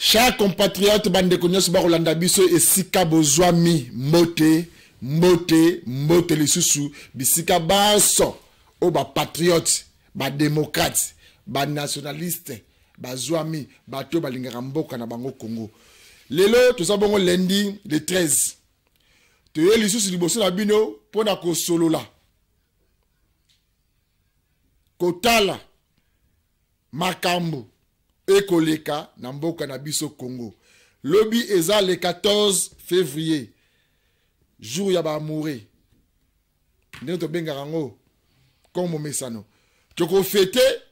Chers compatriotes, bandeko nyonso bakolanda biso esika bozwami mbote mbote mbote lisusu bisika banso oyo bapatriote bademokrate banationaliste bazwami bato oyo balingaka mboka na bango congo lelo toza bongo lundi le 13 toye lisusu liboso na bino mpo na kosolola kotala makambo ekoleka na mboka na biso congo lobi eza le 14 février jour ya baamoureux ndenge tobengaka yango comme momesano tokofete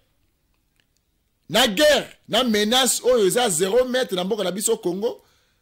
na guerre na menace oyo eza 0 mètre na mboka na biso congo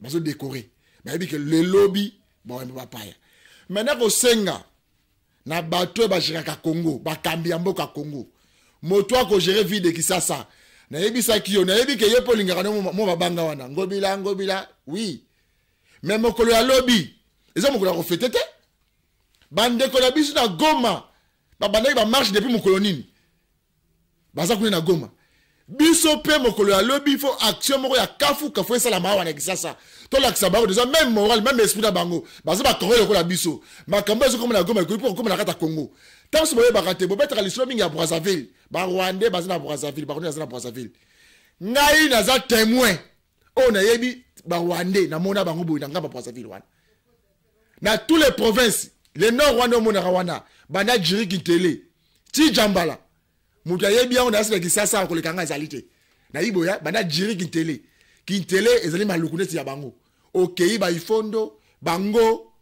bazo decorer bayebi ke le lobi bawembe bapaya maintenant kosenga na bato oyo bageraka congo bakambi ya mboka congo moto akogere vie de kisasa nayebisaki yo nayebi ke yo mpe olingaka no mo babanga wana ngobila ngobila wi me mokolo ya lobi eza mokolo ya kofete te bandeko na biso na goma babandaki bamarche depuis mokolo nini baza kuna na goma biso mpe mokolo ya lobi ifo action moko ya kafu kafu esalama awa na kisasa tolakisa bango deja meme moral meme esprit na bango baza bakoro lokola biso makambo ezokoma na goma ekoki mpo kokoma na kati ya congo ntango so boyebaka te bobetaka lisolo mingi ya brazzaville barwandais baza na brazzaville bakonde baza na brazzaville ngai naza temoin oyo nayebi barwandais namona bango boye na ngai ba brazzaville wana na tous les provinces le nord wana omonaka wana banda jiri kintele ti jambala moto ayebi yango nayasi na kisasa awa koleka ngai azali te nayebi boya banda jiri kintele kintele ezali maluku neti ya bango okei baifondo bango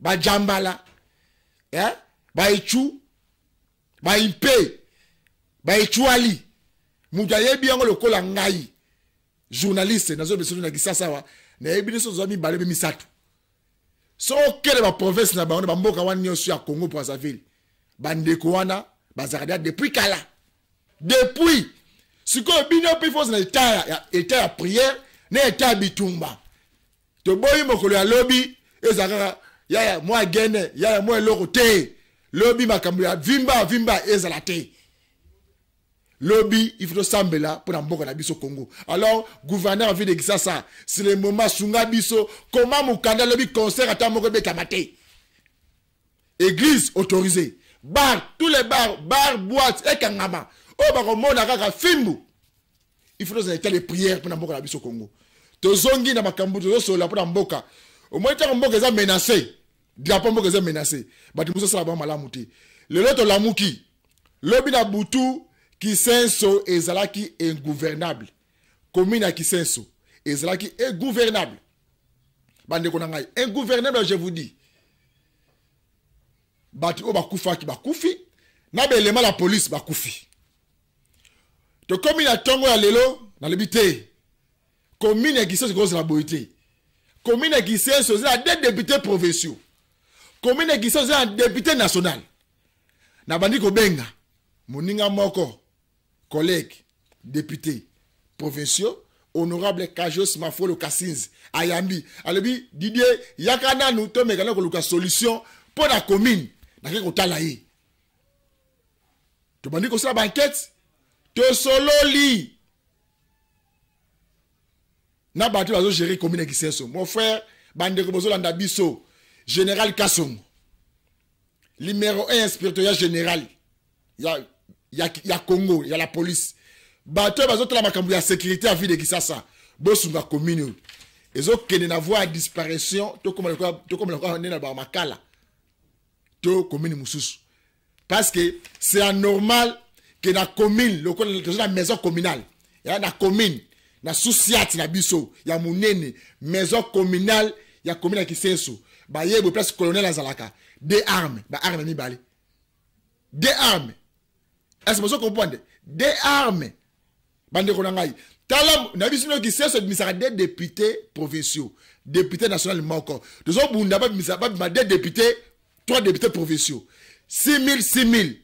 bajambala eh? baichu baimpe baichuali moto ayebi yango lokola ngai journaliste nazo yebisa bino na kisasa awa nayebi nyonso toza mibale mpe misato so okende baprovince na bango na bamboka wana nyonso ya congo brazzaville bandeko wana bazalaka deya depuis kala depuis sikoyo bino mpe fosi na eta ya priere na eta ya bitumba toboyi mokolo ya lobi ezala kaka yaya mwa gene yaya mwa eloko te lobi makambo ya vimba vimba ezala te lobi il faut tosambela mpo na mboka na biso congo alors gouverneur en ville de kisasa si le moment sunga biso koma mokanda lobi concert ata moko ebetama te église autorisée bar tous les bars bar boite ekangama oyo oh, bakomona kaka fimbu il faut tozala etale prière mpo na mboka na biso congo tozongi na makambo tozosolola mpo na mboka omoni ntango mboka eza menace drapo mboka eza menase bato mosusu asala bango malamu te lelo tolamuki lobi na butu kisenso ezalaki ingouvernable komine ya kisenso ezalaki ingouvernable bandeko na ngai ingouvernable je vous dis bato oyo bakufaki bakufi na baelema ya polise bakufi tokomi na ntongo ya lelo nalobi te commune ya kisenso ekozala boye te commune ya kisenso eza na de député provinciaux commune ya kisenso eza na député national nabandi kobenga moninga moko collègue député provinciaux honorable kajos mafolo kasinzi ayambi alobi didie yaka nanu tomeka na koluka solution mpo na commune nake kotala ye tobandi kosala bankete tosololi na bato bazogere commune ya kisenso mon frère bandeko bozolanda biso général kasongo numéro 1 inspirito ya général ya, ya, ya congo ya la police bato oyo bazotala makambo ya sécurité ya ville de kisasa bosunga commune oyo ezokende na voi ya disparition tokomela nde na bamakala to commune mosusu parce que c'est anormal que na commune lokola toza na maison communale ya na commune na susiati na biso ya monene maison communale ya commune ya kisenso baye boye place colonel azalaka de arme baarme mibale de arme ese bozo comprendre de arme bandeko na ngai tala na biso bino kiseso ebimisaka de député provinciaux député national moko tozobunda babimisa babima de député trois député provinciaux 6000 6000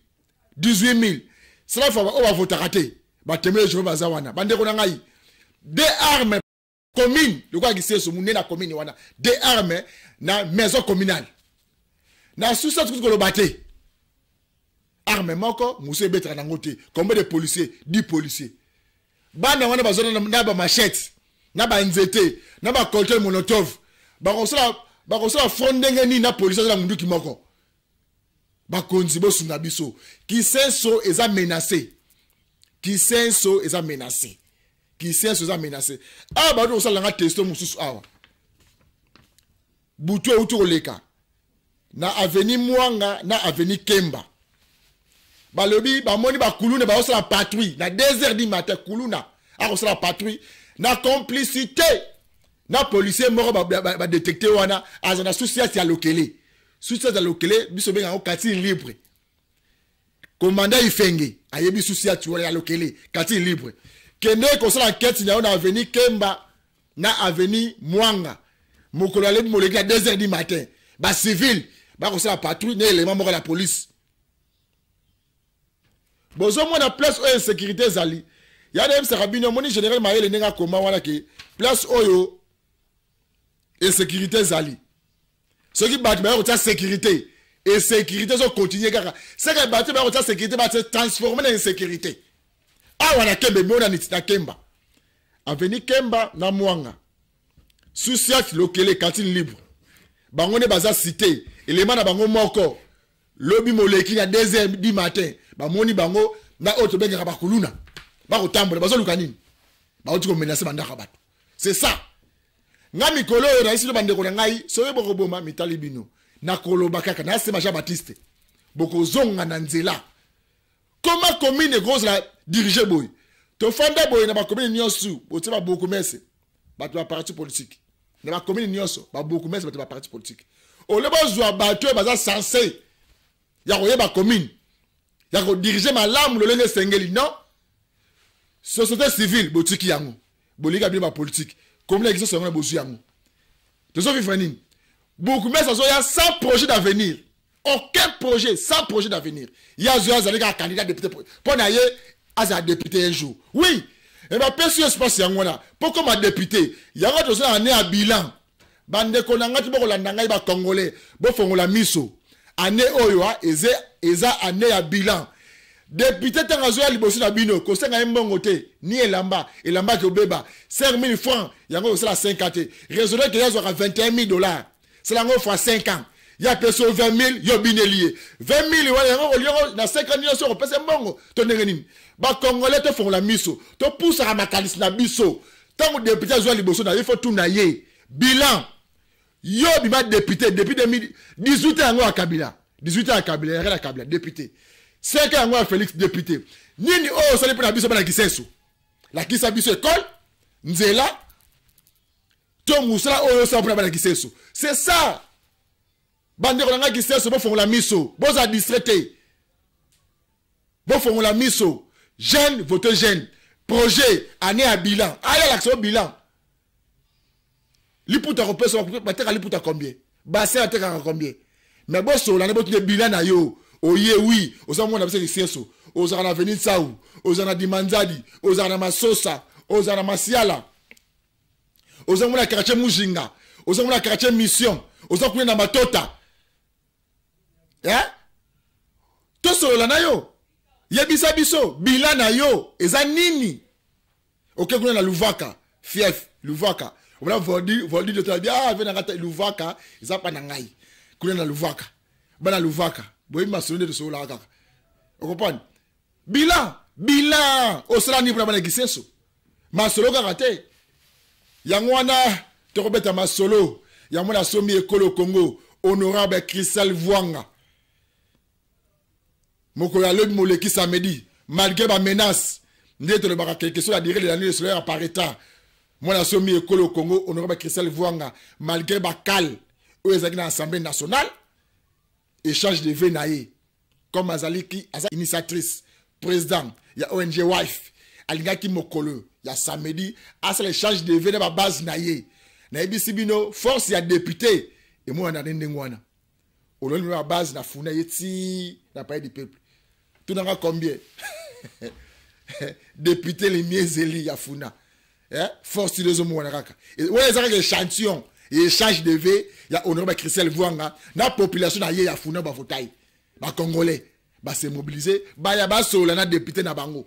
18000 sala faba oyo bavotaka te batemele jehova baza wana bandeko na ngai de arme commune lokola kiseso munene ya commune wana de arme na maison communale na susi atukuti koloba te arme moko mosusu ebetaka nango te combien de policier di policier bana wana bazona na bamachete na banzete na bacoltol monotove bakosala bakosala fo ndenge nini na polisi azala munduki moko bakonzi bosunga biso kisenso eza menace kisenso eza menace kisenso eza menace awa ah, bato kosalela nga testo mosusu awa butu euti koleka na aveni mwanga na aveni kemba balobi bamoni bakuluna bakosala patrouille na 2 heures du matin kuluna akosala patrouille na complicité na policier moko badetecte ba, ba wana aza na susiasi ya lokele susiasi ya lokele biso benga yango katine libre komanda ifenge ayebi susi ya tiwa ya lokele kati libre kende kosala nketi na yo na aveni kemba na aveni mwanga mokolo ya lebi moleki ya 2 heures du matin bacivile bakosala patrouille na elema moko ya polise bozomona place oyo insécurité ezali ya nayebisaka bino omoni général mayele ndenge akoma wana ke place oyo insécurité ezali soki bato baya kotya sécurité insécurité ezokontinue kaka seke bato baya kotya sécurité base transforme na insécurité awa na kemba emona niti na kemba aveni kemba na mwanga susiat lokele kantine libre bango nde baza cité elema na bango moko lobi moleki na 2 heures du matin bamoni bango na oyo tobengaka bakuluna bakotambola bazoluka nini bauti komenase bandako ya bato c'est ça nga mikolo oyo nayisi bino bandeko na ngai soki bokoboma mitali bino nakoloba kaka nayasema jean baptiste bokozonga na nzela koma commune ekozala dirige boye tofanda boye na bakomine nyonso botie babokumese bato ya parti politique na bakomine nyonso babokumese bato ya baparti politique ole bozwa bato oyo baza sense ya koyeba commune ya kodirige malamu lolenge esengeli non société civile botiki yango bolinga bino bapolitike komi na existence yango na bozwi yango tozovivre nini bourgmestre azoya sans projet d'avenir aucun projet sans projet d'avenir ye azoya azali kaka candidat député mpo na ye azala député un jour oui ebapesi yo espace yango wana mpo koma député yango tozalaka ne ya bilan bandeko na ngai ti bokolanda ngai bacongolais bofongola miso ane oyo ah, eza, eza ane ya bilan depute ntango azoya liboso na bino kosenga ye mbongo te ni elamba elamba ake obeba 5000 franc yango ekosala 5 ans te raisonne ke ye azwaka 21 000 dollars sala yango fois 5 ans ye apesi yo 20 000 yo obineli ye 20 000 wana yango oliongo na 5 ans nyonso okopesa mbongo to ndenge nini bacongolais tofongola miso topusaka makanisi na biso ntango depute azwa liboso na ye fo tuna ye bilan yo bima depute depuis 2018 yango ya kabila 18 ya kabila yaka na kabila depute 5 yango ya félix depute nini oyo osali mpo na biso bana kisesu lakisa biso ekole nzela to mosala oyo osala mpo na bana kisesu c'est ça bandeko na ngai kisesu bofongola miso bozala distre te bofongola miso jeune vote jeune projet année ya bilan aya alakisa yo bilan liputa kopesa bateka liputa combien bassin atekaka combien mais bosolana botinde bilan na yo oye wi oza mwana biso lisieso ozalaka na aveni nsau ozala na dimanzadi ozala na masosa ozala na masiala oza mwana quartier mujinga oza mwana quartier mission oza kuna na matota eh? tosolola na yo yebisa biso bila na yo eza nini oke kuna na luvaka fief luvaka omona voldi voldi de tolabia ah, ave nanga ta luvaka eza pa na ngai kuna na luvaka bana luvaka boyebi masolo nde tosololaka kaka okompane bilan bilan osala nini mpona bana kisenso masolo kaka te yango wana tokobeta masolo yango nasombi ekolo congo honorable cristal vuanga mokolo ya lobi moleki samedi malgré bamenace nde tolobaka quelque chose adire de la nuit esolera par état mwana somi ekolo congo honorable cristal vuanga malgré bakale oyo ezalaki na assemblée nationale echange de vie na ye comme azaliki aza initiatrice président ya ong wife alingaki mokolo ya samedi asala echange de vie na babase na ye nayebisi bino force ya député emonana nde ndenge wana ololi mpe babase na funa ye ti na palais du peuple tunanga combien député lemi ezeli ya funa eh? force ile ezomona kaka wana eza kaka échantillon échange de ve ya honorable christel vuanga na population na ye ya funa bavotai bacongolais base mobilise baya basolola na député na bango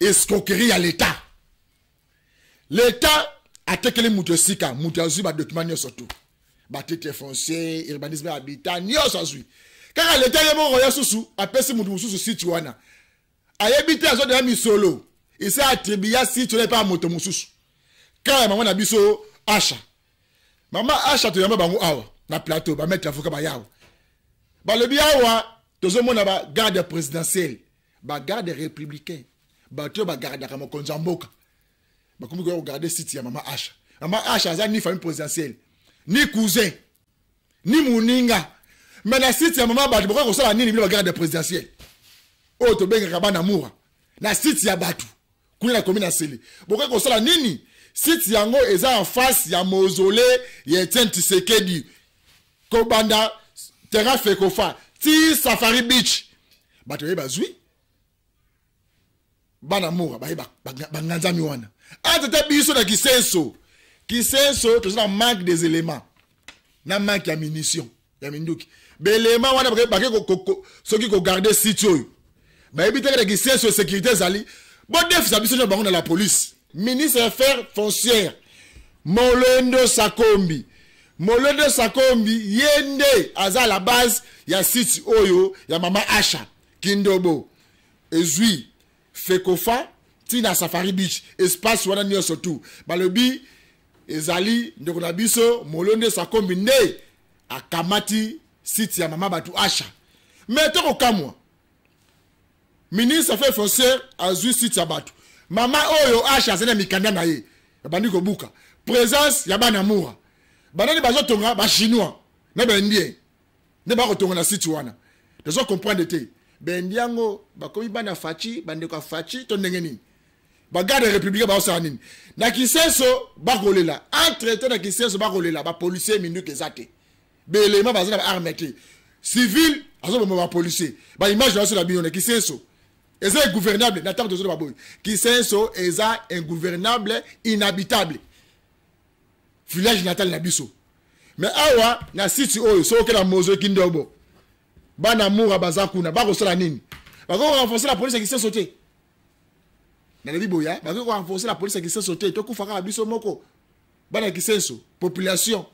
escroquerie ya leta leta atekeli moto esika moto azwi badokima nyonso tu batite foncier urbanisme ya habitat nyonso azwi kaka leta ye moko ya susu apesi moto mosusu site wana ayebi te azodela misolo esi atribi ya site wana epai ya moto mosusu kaka ya mama na biso asha mama asha toyamba bango awa na plateau bamaitre avoka bayawa balobi awa tozomona bagarde présidentielle ba garde républicain bato oyo bagardaka mokonzi ya mboka bakomi koya kogarde site ya mama asha mama asha aza ni famille présidentielle ni cousin ni moninga me na site ya mama bato bokoki kosala nini bino bagarde présidentielle oyo tobengaka bana mura na site ya bato kuna na komi na sele bokoki kosala nini site yango eza en face ya mausolée ya etienne tisekedi kobanda terrain fekofa ti safari beach bato baye bazwi bana mora baye banganzami wana atata ah, biso na kisenso kisenso toza na manque des éléments na manque ya munition ya minduki belema wana bake soki kogarde site oyo bayebi teke na kisenso ya sécurité ezali bodefisa biso nyo bango na la police ministre ya affaire foncière molendo sakombi molendo sakombi ye nde aza la base ya site oyo ya mama asha kindobo ezwi fekofa ti na safari beach espace wana nyonso tu balobi ezali ndeko na biso molonde sakombi nde akamati site ya mama bato asha me to kokamwa ministre affaire foncière azwi site ya bato mama oyo asha azali na mikanda na ye babandi kobuka présence ya bana mura banani bazotonga bachinois na baindien nde bakotonga na site wana tozo comprendre te bendi yango bakomi bana faci bandeko ya faci to ndenge nini bagarde républicain baosala nini na kisenso bakolela entre te na kisenso bakolela bapolicier minduki eza te belema baza na baarme te civil azoboma bapolicier baimage na baso na bino na kisenso eza ingouvernable na ntango tozoloba boye kisenso eza ingouvernable inhabitable village natal na biso me awa na siti oyo soki oke na mozo kindobo bana mura baza kuna bakosala nini bakoki korenforce la polise ya kisenso te nalobi boya bakoki korenforce la polise ya kisenso te tokufa kaka biso moko bana ya kisenso population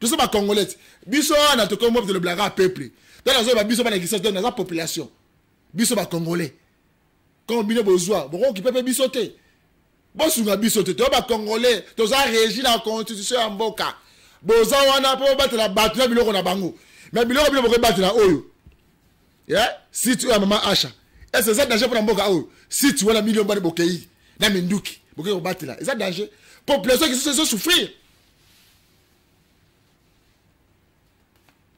toza bacongolais te biso wana tokomi mobte loblaka peuple to nazoyeba biso bana ya kisenso te naza population biso bacongolais comme bino bozwa bokokipe mpe biso te bosunga biso te toyo bacongolais toza régi na constitution ya mboka boza wana mpo bobatela bato na biloko na bango me biloko bino bokobatela oyo site oyo ya mama asha ese eza danger mpo na mboka oyo site wana milio bani bokei na minduki bokei kobatela eza danger population kisusu ezosouffrir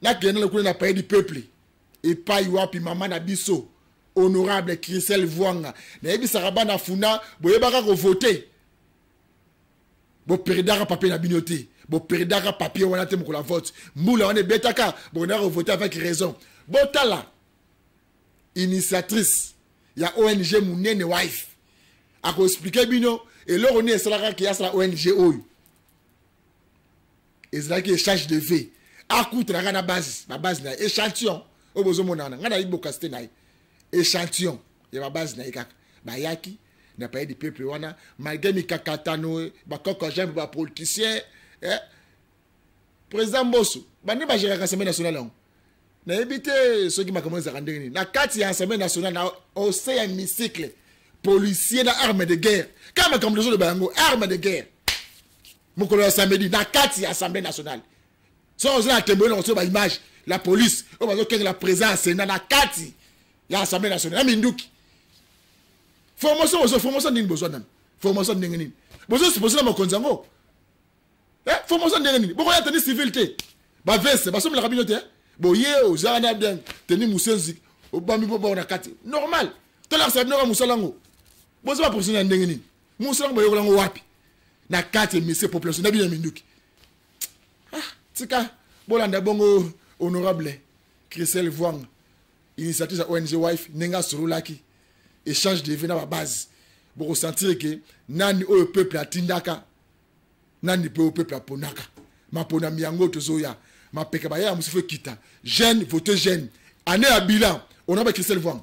nakende lokuna na pays du peuple epai wapi mama na biso honorable chrisel vuanga nayebisaka bana funa boyebaka kovote boperdaka papier na bino te boperdaka papier wana te mokolo ya vote mbula wana ebetaka bokendaka kovote avec raison botala initiatrice ya ong monene wife akoexplike bino eloko nini esalaka ke asala ong oyo ezalaki échange de vie akutanaka na base babase na ye échantillon oyo bozomonana ngai nayebi bokasite na ye échantillon ya babase na ye kaka bayaki na paye du peuple wana malgré mikakatano bakoko jambe bapoliticien eh? président mboso bande bageraka assemblée nationale yango nayebi te soki makambo ezalaka ndenge nini na kati ya assemblée nationale na ose ya micycle policier na arme de guerre kaka makambo tozoloba yango arme de guerre mokolo ya samedi na kati ya assemblée nationale soki ozala tembo eloko soki baimage la police oyo bazokengela président ya sena na kati ya assemblée nationale na minduki formation bozo formation nini bozwa nani formation ndenge nini bozo supposé na mokonzi yango eh, formation ndenge nini bokoya teni civil te baveste basomelaka bino te eh? boye ozala na bien teni mosenzi obambi mpo bao na kati normal tolakisa bino ka mosala yango boza baprofessionnel ya ndenge nini mosala yango bayokola yango wapi na kati ya misie population na bino ya minduki ah, tika bolanda bongo honorable christel voang initiative ya ong wife ndenge asololaki échange de vie na babase bokosentire ke nani oyo peuple atindaka nani mpe oyo peuple aponaka maponami yango tozoya mapeka baya ya mosusu ekita jeune vote jeune année ya bilan ona ba christel voang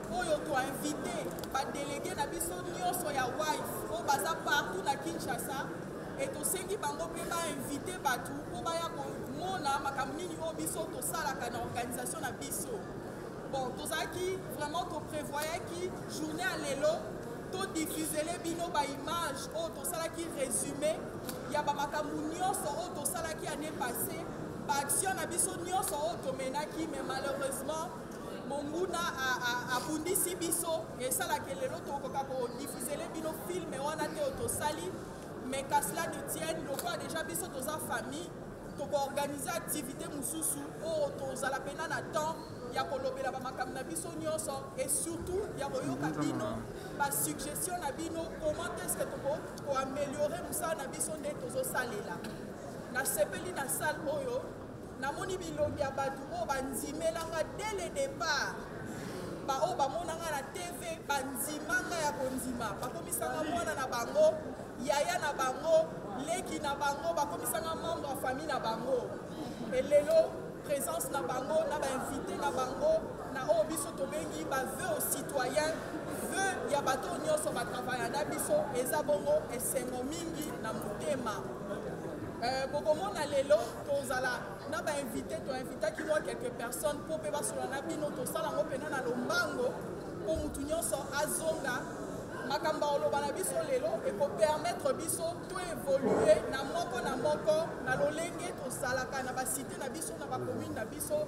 oyo to invite ba délégués na biso nyoso ya wife oyo baza partout na Kinshasa et tosengi bango mpe ba invite bato mpo baya komona makambo nini oyo biso tosalaka na organisation na biso bon tozalaki vraiment toprevoyaki journée ya lelo todifusele bino baimage oyo tosalaki résumé ya bamakambo nyonso oyo tosalaki année passé baaction na biso nyonso oyo tomenaki mais malheureusement monguna abundisi biso esalaki lelo tokoka kodifizele bino filme wana te oyo tosali mais qu'à cela ne tienne lokola déjà biso toza famille tokoorganize activité mosusu oyo tozala mpena na temps ya kolobela bamakambo na biso nyonso et surtout ya koyoka bino basuggestion na bino comment est ce que tokoameliore mosala na biso nde tozosalela nasepeli na salle oyo namoni bilongi ya bato oyo bandimela nga dès le départ baoyo bamona nga na tv bandima nga ya kondima bakomisanga mwana na bango yaya na bango leki na bango bakomisanga membre ya famille na bango elelo présence na bango na bainvité na bango na oyo biso tobengi baveu au citoyen veu ya bato nyonso batravaya na biso eza bongo esengo mingi na motema euh, bokomona lelo tozala na bainvite toinvitaki mwa quelques personnes mpo mpe basola na bino tosala yango mpena na lombango mpo motu nyonso azonga makambo oloba na biso lelo ekopermettre biso toevolue na moko na moko na lolenge tosalaka na basite na biso na bacommune na biso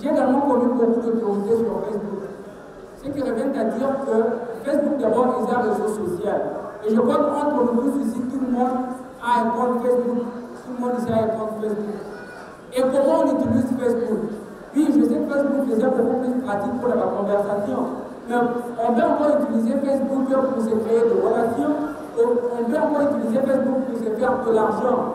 J'ai également connu beaucoup de sur Facebook. Ce qui revient à dire que Facebook, d'abord, est un réseau social. Et je crois qu'entre nous ici, tout le monde a un compte Facebook. Tout le monde ici a un compte Facebook. Et comment on utilise Facebook Oui, je sais que Facebook est beaucoup plus pratique pour la conversation. Mais on peut encore utiliser Facebook pour se créer des relations on peut encore utiliser Facebook pour se faire de l'argent.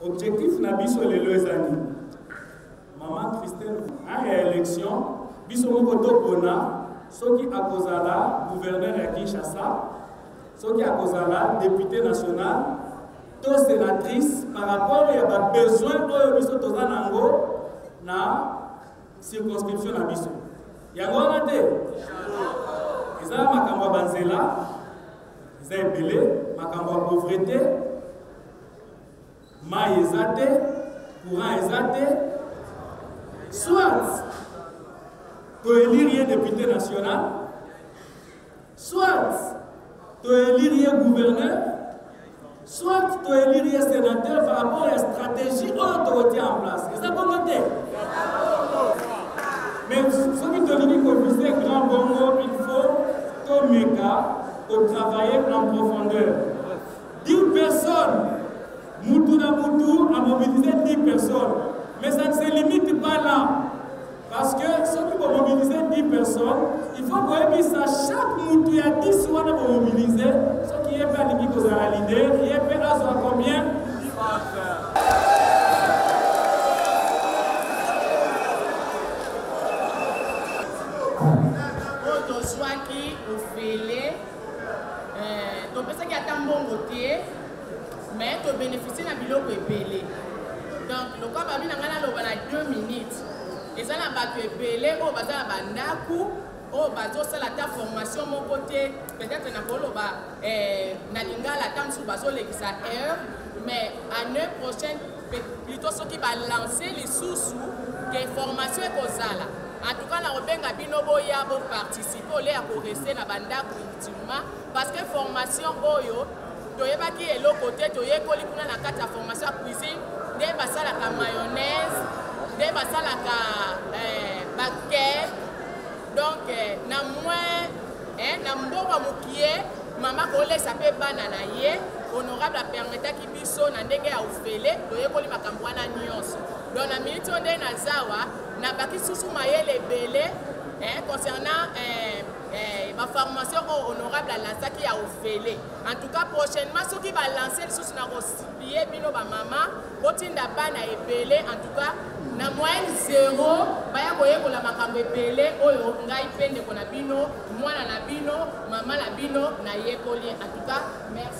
Objectif na biso lelo ezali mama Christelle aya election biso moko topona soki akozala gouverneur ya Kinshasa soki akozala député national to sénatrice par rapport ya ba besoin oyo biso toza nango na circonscription na biso yango wana te eza makambo ya banzela eza ebele makambo ya pauvrete mai eza te courant eza te soit toelire ye depute national Soit to élire ye gouverneur, soit to élire ye sénateur par rapport à la stratégie oyo tokotia en place. Eza bongo te. Mais soki tolingi kovise grand bongo, il faut tomeka kotravailler en profondeur. 10 personnes, mutu na mutu a mobiliser 10 personnes. Mais ça ne se limite pas là. Parce que soki bo mobiliser 10 personnes, il faut ko ebisa chaque mutu ya 10 wana bo mobiliser, soki ye pe alingi ko zala leader, ye pe azwa combien? mais to beneficie na biloko ebele donc lokola babi na ngai naloba na 2 minutes eza na bato ebele oyo baza na bandako oyo bazosala ata formation moko te peut-être nakoloba eh, na lingala ata mosusu bazolekisa heure mais année prochaine plutôt soki balanse lisusu ke formation ekozala en tout cas nakobenga bino boya boparticipe ole ya koreste na bandako ultima Parce que formation oyo toyebaki eloko te toyekoli kuna na kati ya formation ya cuisine nde basalaka mayonnaise nde basalaka eh, bakete donc eh, na moins eh, na mbongo mokie mama kolesa mpe bana na ye honorable apermetaki biso na ndenge ya ofele toyekoli makambo wana nyonso donc na miniti oyo nde nazawa nabaki susu mayele ebele eh, concernant eh, Eh, ba formation oyo oh, honorable alansaki ya ofele en tout cas prochainement soki balanse lisusu na kosiplie bino bamama botinda bana ebele en tout cas na moyenne zero baya koyekola makambo ebele oyo ngai mpe ndeko na bino mwana na bino mama na bino nayekoli en tout cas merci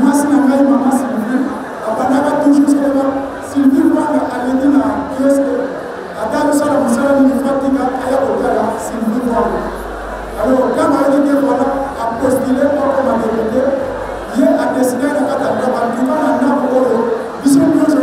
mwasi na ngai mama sylvie abandaka toujours soloba sylvie vanda aleki na kioske ata kosala mosala nini fatika aya kotala sylvie vanda alors ntango ayaki te vanda apostile mpo akoma depute ye adeside na kati ya ndako antuka na ndako oyo biso nyonso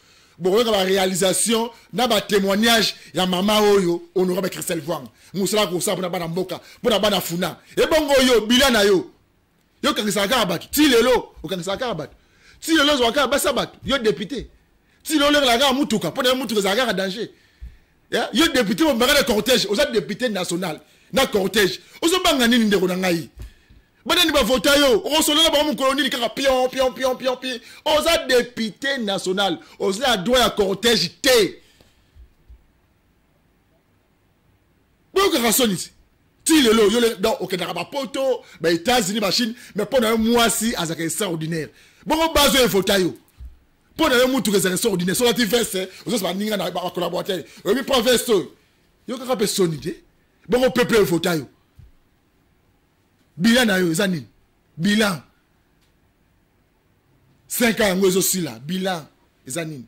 bokoyoka ba réalisation na ba témoignage ya mama oyo honorable christelle vwang mosala kosala mpona bana mboka mpona bana funa ebongo yo bila na yo yo okangisaka kaka bato ti lelo okangisaka kaka bato ti lelo ozwaka kaka basi ya bato yo député ti lelo olengela kaka motuka mpona yo motuka ezalaka kaka danger eh, yo depute bobanga na cortège oza depute national na cortège ozobanga nini ndeko na ngai banani bavota yo okosolola bango mokolo nini kaka pion pion pion pion pion oza depute national oza na droit ya cortège te boyokaka soni ti ti lelo yo donc okendaka bapoto baétats-unis bachine mais mpo na yo mwasi azalaka extraordinaire bongo bazo evota yo mpo na yo mutuka ezala soko dine soki olati veste ozosa baninga na bakolabora te oyebi mpo veste oyo yo kaka mpe soni te bongo peuple evota yo bilan na yo eza nini bilan 5 ans yango ezosila bilan eza nini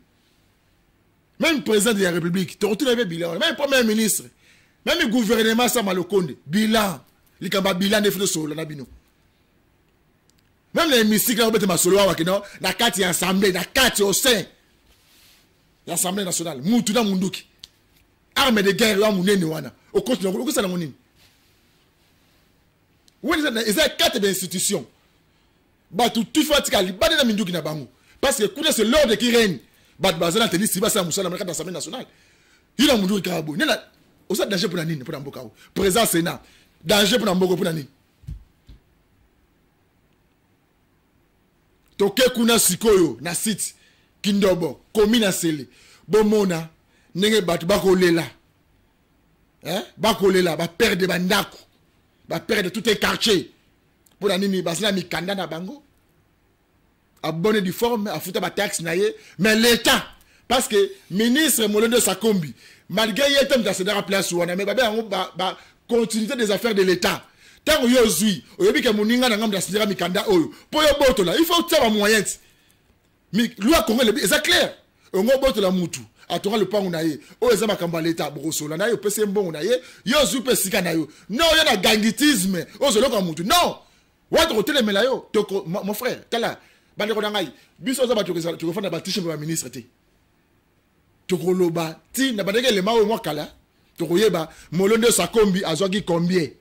même président de la république tokotuna mpe bilan wana même premier ministre même gouvernement sama lokonde bilan likambo ya bilan nde fo tosolola na bino meme na hémicycle nakobeta masolo awa kino na kati ya assemblée na kati au sein ya assemblée nationale mutu na munduki arme de guerre ya munene wana okoti nango okosala nango nini wana eza carte d'institution bato tufa tika libanda na minduki na bango parce que kuna c'est l'ordre qui règne bato baza na tenisi basala mosala na kati ya assemblée nationale ina munduki kaka boye nena oza danger mpo na nini mpo na mboka o président sénat danger mpo na mboka mpo na nini toke kuna sikoyo na site kindobo komi na sele bomona ndenge bato bakolela eh? bakolela baperde bandako baperde tout un quartier mpo na nini baza na mikanda na bango abonne du forme afuta ba taxe na ye mais l'etat parce que ministre molende sakombi malgré ye te moto asedaka place wana mais babe yango ba, ba continuité des affaires de l'etat ntango yo ozwi oyebi ke moninga na ngai moto asindaka mikanda oyo mpo yo obotola il faut otia bamoyen ti loi congo elebi eza claire ongo obotola mutu atonga lopango na ye oyo eza makambo ya leta bokosola na ye opesi ye mbongo na ye yo ozwi mpe esika na yo no oyo na gangitisme ozoloka mutu non wana tokotelemela yo toko mon frère tala bandeko na ngai biso oza bato tokofanda batishe mpe baministre te tokoloba ti na bandenge elema oyo mwa kala tokoyeba molo nde sakombi azwaki combien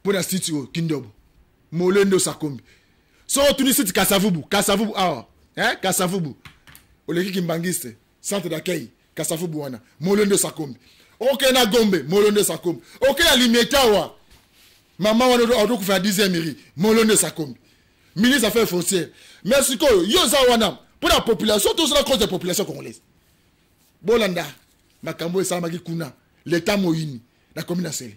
mpo na siti oyo kindobo molo nde osakombi soko otuni siti kasavubu kasavubu awa eh, kasavubu oleki kimbangiste centre d'accueil kasafu buana molende sakombi oke na gombe molende sakombi oke ya limetawa mama wana aotokufa ya 10 miri molende sakombi ministre affaire foncière mais sikoyo yo oza wana mpo na population tozala cause ya population congolaise bolanda makambo esalamaki kuna leta moyini na komi na seli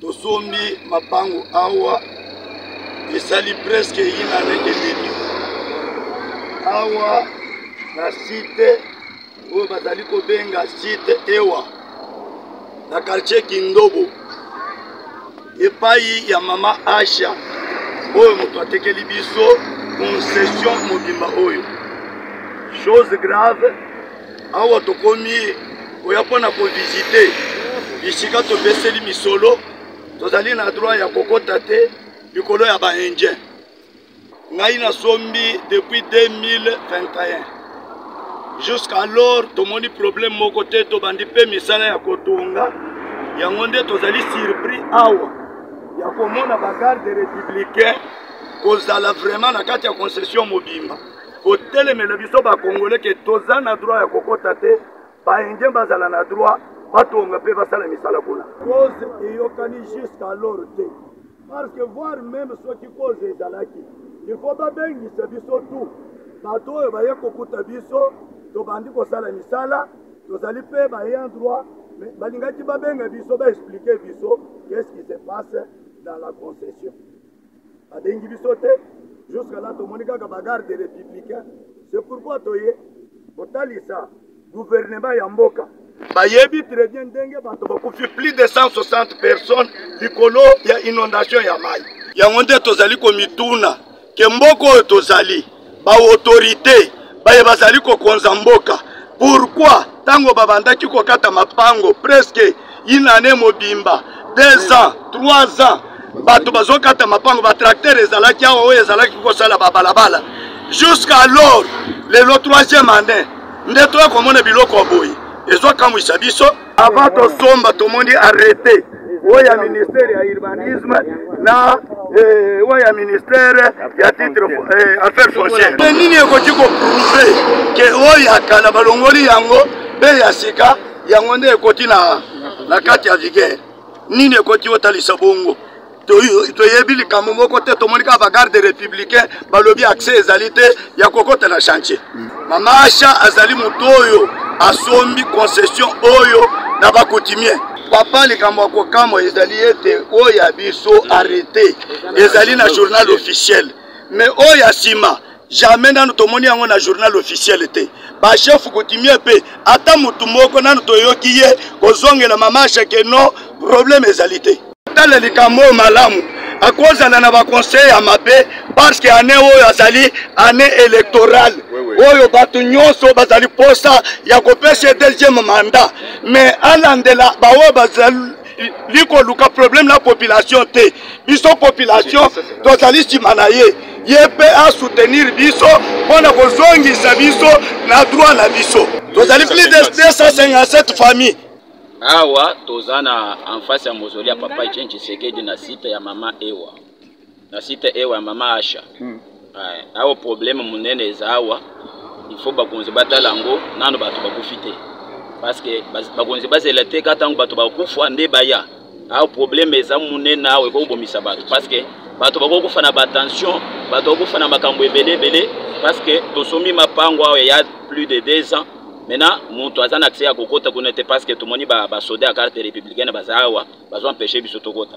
tosombi mapango awa esali preske inane eleki awa na site oyo bazali kobenga site ewa na quartier kindobo epai ya mama asha oyo moto atekeli biso concession mobimba oyo chose grave awa tokomi koya mpo na kovisite bisika topeseli misolo tozali na droit ya kokota te likolo ya baindien ngai nasombi depuis 2021 jusqu'à lors tomoni problème moko te tobandi mpe misala ya kotonga yango nde tozali surpris awa ya komona bagarde républicain kozala vraiment na kati ya concession mobimba kotelemela biso bakongole ke toza na droit ya kokota te baindien bazala na droit batonga mpe basala misala kuna cause eyokani jusqu'à lor te parce que voir meme soki cause ezalaki il faut babengisa biso tout bato oyo baye kokuta biso tobandi kosala misala tozali mpe baye en droit mais balingaki babenga biso baexplike biso qu'est ce qui se passe dans la concession babengi biso te jusque là tomoni kaka bagarde républicain c'est pourquoi toye kotalisa gouvernement ya mboka bayebi très bien ndenge bato bakufi plus de 160 personnes likolo ya inondation ya mai yango nde tozali komituna ke mboka oyo tozali baautorité baye bazali kokonza mboka pourkui ntango babandaki kokata mapango preske inane mobimba 2 ans 3 ans bato bazokata mapango batracteur ezalaki awa oyo ezalaki kosala babalabala jusqu'à lors lelo troisième année nde toya komona biloko ya boye ezokamwisa biso avant tosomba tomoni arrete oyo ya ministère ya urbanisme na eh, oyo ya ministère ya titre eh, affaire foncière mpe nini ekoki koprouve ke oyo ya kala balongoli yango mpe ya sika yango nde ekoti na kati ya vigere nini ekoti otalisa bongo toyebi likambo moko te tomoni kaka bagarde républicain balobi accès ezali te ya kokota na chantier mama asha azali moto oyo asombi concession oyo na bakutimie papa likambo ya kokamwa ezali ete oyo ya biso arrete ezali na journal officiel mais oyo ya nsima jamais nanu tomoni yango na journal officiel te bachef coutumier mpe ata motu moko nanu toyoki ye kozongela mama asheke no problème ezali te tala likambo oyo malamu akozala na baconseil ya mabe parce que année oyo azali année électorale oyo bato nyonso bazali mposa ya kopesa ye deuxième mandat mais alandela baoyo bazali li koluka problème na population te biso population tozali nsima na ye ye mpe asoutenir biso mpo na kozongisa biso na droit na biso tozali plus de 257 famille awa toza na en face ya mozoli ya papa etienne tshisekedi na site ya mama ewa na site ewa ya mama asha hmm. eh, awa probleme monene eza awa ifo bakonzi batala yango nano bato bakufi te parceke bakonzi bazela te ka ntango bato bakufa nde baya awa probleme eza monene awa ekoki kobomisa bato parceke bato bakoki kokufa na batension bato bakokufa na makambo ebele ebele parceke tosombi mapango awa ya plus de deux ans maintenant moto aza na accès ya kokota kuna te parceke tomoni basoda ya carte républicaine baza awa bazo empêche biso tokota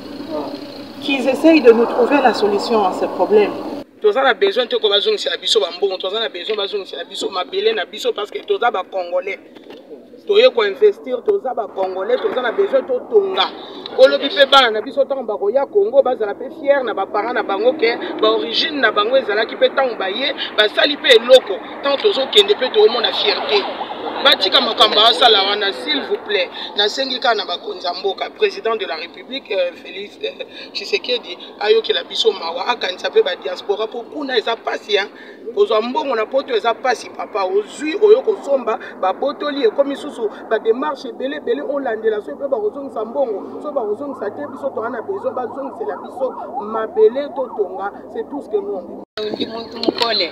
qu'ils essayent de nous trouver la solution à ce problème. toza na besoin te ko bazongisela biso bambongo toza na besoin bazongisela biso mabele na biso parce que toza bacongolais toye koinvestir toza bacongolais toza na besoin totonga olobi mpe bana na biso ntango bakoya congo bazala mpe fiere na baparent na bango ke baorigine na bango ezalaki mpe ntango baye basali mpe eloko ntango tozokende mpe toomona fierte batika makambo asala wana s'il vous plaît nasengi kaka na bakonzi ya mboka président de la république euh, félix euh, tshisekedi ayokela biso mawa akanisa mpe badiaspora mpo kuna eza mpasi ya kozwa mbongo na poto eza mpasi papa ozwi oyo kosomba babotoli ekomi susu bademarche ebele ebele olandela soki mpe bakozongisa mbongo soki bakozongisa te biso toa na besoin bazongisela biso mabele totonga c'est tout ce que nous olingi muntu mokole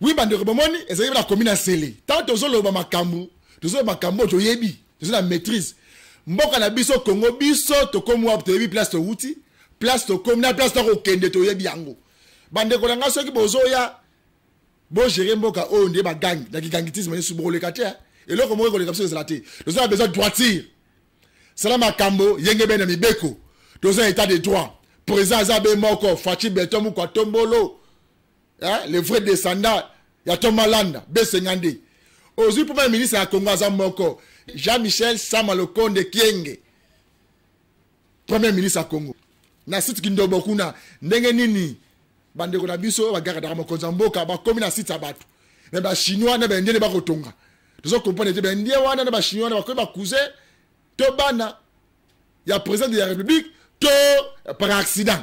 wi bandeko bomoni ezali na komi na sele ntango tozoloba makambo tozoloba makambo oyo toyebi toza na maîtrise mboka na biso kongo biso tokomi wapi toyebi place towuti place tokomi na place tokokende toyebi yango bandeko na ngai soki bozoya bo gérer mboka oyo nde ba gang na gigangitisme yesu bo koleka te eloko moko koleka biso ezala te toza na besoin droiture sala makambo yenge bene mibeko toza état de droit président aza be moko faci beton mukwa tombolo hein? le vrai descendant ya tomalanda besenga nde ozwi mpo ma ministre ya congo aza moko jean michel sama lokonde kienge premier ministre ya congo na site kindobo kuna ndenge nini bandeko na biso bagardaka mokonzi ya mboka bakomi na site ya bato me bachinois na baindien nde bakotonga tozo comprendre te baindien wana na bachinois wana bakomi bacousin to bana ya président de la république to par accident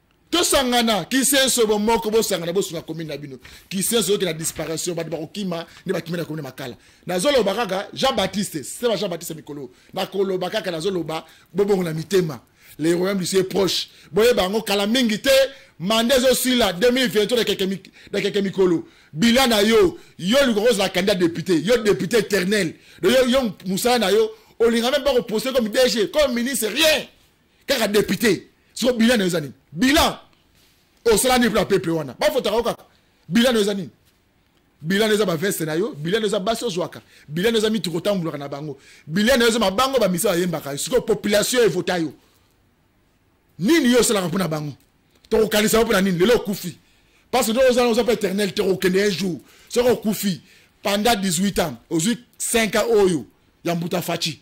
tosangana kisenso bomoko bosangana bosunga komini na bino kisenso oyoki na disparition bato bakokima nde bakimi na komini makala nazoloba kaka jean baptiste seba jean baptiste mikolo nakoloba kaka nazoloba bobongo na mitema le royaume du ciel proche boyeba yango kala mingi te manda ezosila 2023 na keke mikolo bila na yo yo likoki kozala candidat député yo député éternel yo mosala na yo olingaka mpe bakopose comme dg comme ministre rien kaka depute siko bilan na yo eza nini bilan osala nini mpona peuple wana bafotaka yo kaka bilan na yo eza nini bilan na yo eza baveste na yo bilan na yo eza basi ozwaka bilan na yo eza mituka otambolaka na bango bilan na yo eza mabango bamisa bayembaka yo sikoyo population evota yo nini yo osalaka mpona bango tokokanisa yo mpona nini lelo okufi parce que oza oza mpe éternel te okende un jour soki okufi pendant 18 ans ozwi 5 ans oyo ya mbuta faci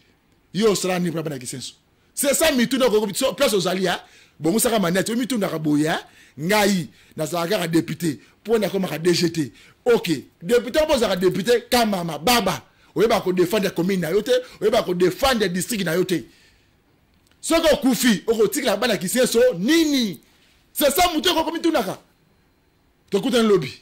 yo osala nini mpona bana kisenso c'est ça mituna place ozali ya bongosaka manete yo mitunaka boye ngai nazalaka kaka depute mpo nakomaka dgt ok depute mpo ozalaka depute kamama baba oyebaka kodefendre commune na yo te oyebaka kodefendre district na yo te soki okufi okotikela bana kisenso nini c'est ça motu ekokomitunaka tokutani lobi